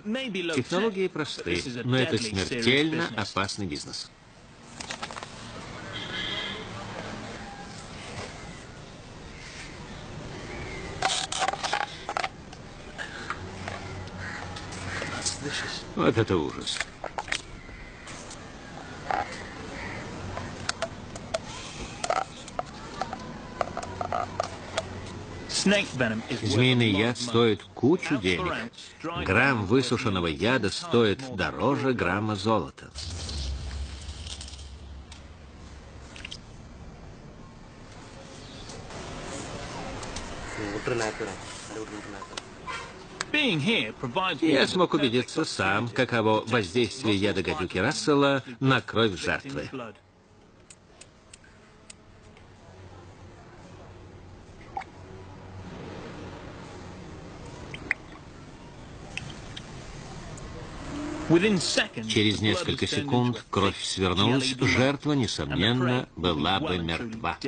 Технологии просты, но это смертельно опасный бизнес. Вот это ужас. Змеиный яд стоит кучу денег. Грамм высушенного яда стоит дороже грамма золота. Я смог убедиться сам, каково воздействие яда гадюки Рассела на кровь жертвы. Через несколько секунд кровь свернулась, жертва, несомненно, была бы мертва.